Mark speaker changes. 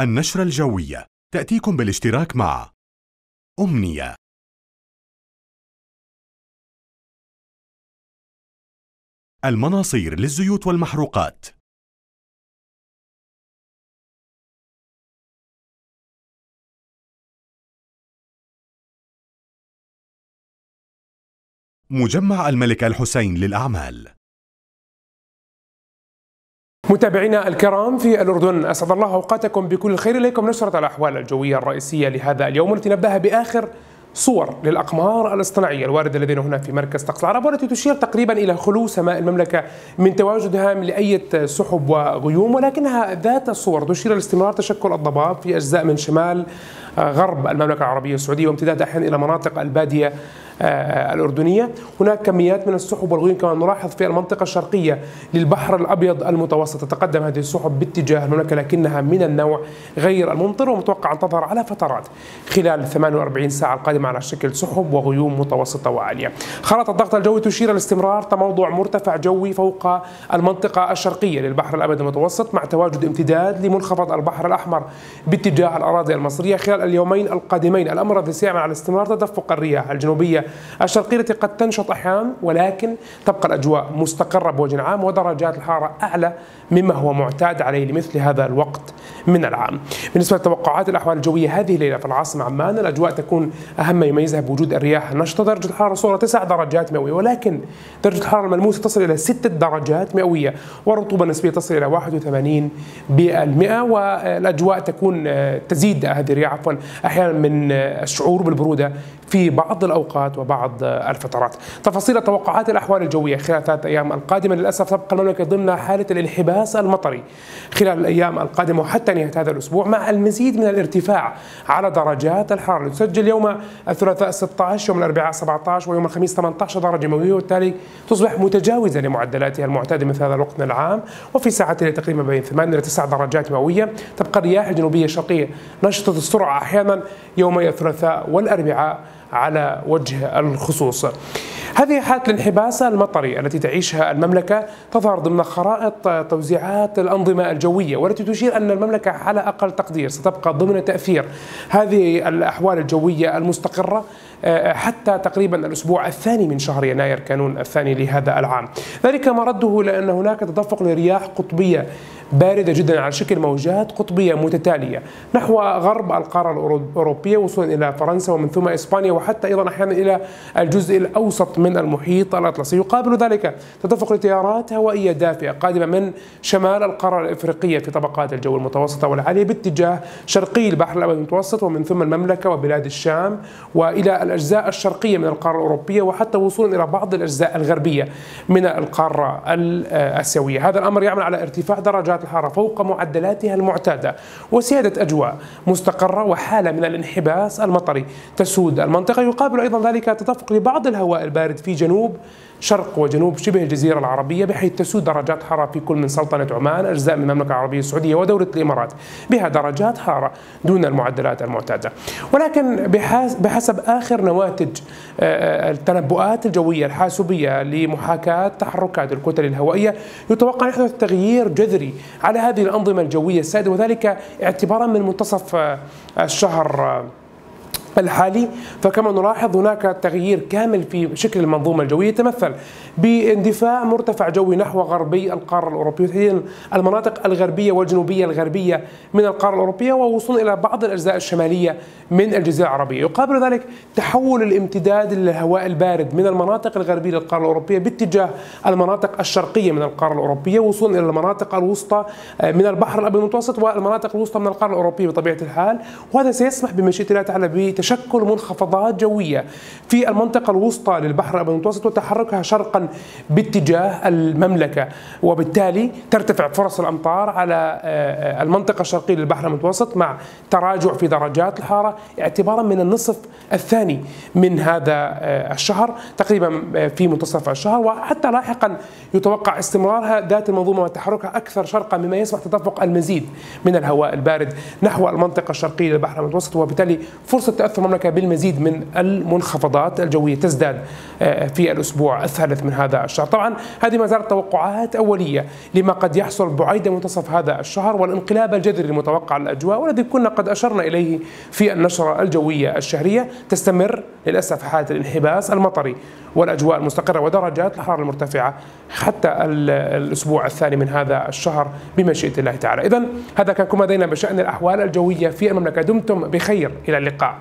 Speaker 1: النشرة الجوية. تأتيكم بالاشتراك مع أمنية. المناصير للزيوت والمحروقات. مجمع الملك الحسين للأعمال.
Speaker 2: متابعينا الكرام في الأردن أسعد الله أوقاتكم بكل الخير إليكم. نشرة الأحوال الجوية الرئيسية لهذا اليوم والتي نبدأها بآخر صور للأقمار الاصطناعية. الواردة لدينا هنا في مركز طقس العرب والتي تشير تقريبا إلى خلو سماء المملكة من تواجدها من لأية سحب وغيوم. ولكنها ذات الصور تشير لاستمرار تشكل الضباب في أجزاء من شمال غرب المملكة العربية السعودية وامتداد أحيانا إلى مناطق البادية الأردنية. هناك كميات من السحب والغيوم كما نلاحظ في المنطقة الشرقية للبحر الأبيض المتوسط. تتقدم هذه السحب باتجاه المملكة لكنها من النوع غير الممطر ومتوقع أن تظهر على فترات خلال 48 ساعة القادمة على شكل سحب وغيوم متوسطة وعالية. خارطة الضغط الجوي تشير لاستمرار تموضع مرتفع جوي فوق المنطقة الشرقية للبحر الأبيض المتوسط مع تواجد امتداد لمنخفض البحر الأحمر باتجاه الأراضي المصرية خلال اليومين القادمين. الأمر الذي سيعمل على استمرار تدفق الرياح الجنوبية الشرقية التي قد تنشط أحيانا ولكن تبقى الأجواء مستقرة بوجه عام ودرجات الحرارة أعلى مما هو معتاد عليه لمثل هذا الوقت من العام. بالنسبة لتوقعات الأحوال الجوية هذه الليلة في العاصمة عمان الأجواء تكون أهم ما يميزها بوجود الرياح النشطة. درجة الحرارة صورة 9 درجات مئوية ولكن درجة الحرارة الملموسة تصل إلى 6 درجات مئوية والرطوبة النسبية تصل إلى 81 بالمئة والأجواء تكون تزيد هذه الرياح عفوا أحيانا من الشعور بالبرودة في بعض الأوقات. وبعض الفترات. تفاصيل توقعات الأحوال الجوية خلال ثلاثة أيام القادمة للأسف تبقى المملكة ضمن حالة الانحباس المطري. خلال الأيام القادمة وحتى نهاية هذا الأسبوع مع المزيد من الارتفاع على درجات الحرارة. تسجل يوم الثلاثاء 16 يوم الأربعاء 17 ويوم الخميس 18 درجة مئوية وبالتالي تصبح متجاوزة لمعدلاتها المعتادة مثل هذا الوقت من العام. وفي ساعات تقريبا بين 8 إلى 9 درجات مئوية. تبقى الرياح الجنوبية الشرقية نشطة السرعة أحيانا يومي الثلاثاء والأربعاء. على وجه الخصوص. هذه حالة الانحباس المطري التي تعيشها المملكة تظهر ضمن خرائط توزيعات الأنظمة الجوية والتي تشير أن المملكة على أقل تقدير ستبقى ضمن تأثير هذه الأحوال الجوية المستقرة آه، حتى تقريبا الأسبوع الثاني من شهر يناير كانون الثاني لهذا العام. ذلك مرده لأن هناك تدفق لرياح قطبية باردة جدا على شكل موجات قطبية متتالية نحو غرب القارة الأوروبية وصولا إلى فرنسا ومن ثم إسبانيا وحتى أيضا أحيانا إلى الجزء الأوسط من المحيط الأطلسي يقابل ذلك. تدفق لتيارات هوائية دافئة قادمة من شمال القارة الإفريقية في طبقات الجو المتوسطة والعالية باتجاه شرقي البحر الأبيض المتوسط ومن ثم المملكة وبلاد الشام وإلى الأجزاء الشرقية من القارة الأوروبية وحتى وصولا إلى بعض الأجزاء الغربية من القارة الآسيوية. هذا الأمر يعمل على ارتفاع درجات الحرارة فوق معدلاتها المعتادة وسيادة أجواء مستقرة وحالة من الانحباس المطري تسود المنطقة. يقابل أيضا ذلك تدفق لبعض الهواء البارد في جنوب شرق وجنوب شبه الجزيرة العربية بحيث تسود درجات حرارة في كل من سلطنة عمان أجزاء من المملكة العربية السعودية ودولة الإمارات. بها درجات حرارة دون المعدلات المعتادة. ولكن بحسب آخر نواتج آه، آه، التنبؤات الجوية الحاسوبية لمحاكاة تحركات الكتل الهوائية يتوقع أن يحدث تغيير جذري على هذه الأنظمة الجوية السائدة وذلك اعتبارا من منتصف آه، الشهر الحالي. فكما نلاحظ هناك تغيير كامل في شكل المنظومة الجوية. يتمثل باندفاع مرتفع جوي نحو غربي القارة الأوروبية المناطق الغربية والجنوبية الغربية من القارة الأوروبية ووصول إلى بعض الأجزاء الشمالية من الجزيرة العربية. يقابل ذلك تحول الامتداد للهواء البارد من المناطق الغربية للقارة الأوروبية باتجاه المناطق الشرقية من القارة الأوروبية وصولا إلى المناطق الوسطى آه، من البحر الأبيض المتوسط والمناطق الوسطى من القارة الأوروبية بطبيعة الحال. وهذا سيسمح بمشيئة الله تعالى تشكل منخفضات جوية في المنطقة الوسطى للبحر المتوسط وتحركها شرقا باتجاه المملكة. وبالتالي ترتفع فرص الأمطار على آه، المنطقة الشرقية للبحر المتوسط مع تراجع في درجات الحارة اعتبارا من النصف الثاني من هذا آه، الشهر تقريبا آه، في منتصف الشهر. وحتى لاحقا يتوقع استمرارها ذات المنظومة وتحركها أكثر شرقا مما يسمح تدفق المزيد من الهواء البارد نحو المنطقة الشرقية للبحر المتوسط. وبالتالي فرصة تأثر تحتفظ المملكة بالمزيد من المنخفضات الجوية تزداد آه، في الأسبوع الثالث من هذا الشهر. طبعا هذه ما زالت توقعات أولية لما قد يحصل بعيد منتصف هذا الشهر والانقلاب الجذري المتوقع للأجواء والذي كنا قد أشرنا إليه في النشرة الجوية الشهرية. تستمر للأسف حالة الانحباس المطري والأجواء المستقرة ودرجات الحرارة المرتفعة حتى الأسبوع الثاني من هذا الشهر بمشيئة الله تعالى. إذا هذا كان كما لدينا بشأن الأحوال الجوية في المملكة. دمتم بخير. إلى اللقاء.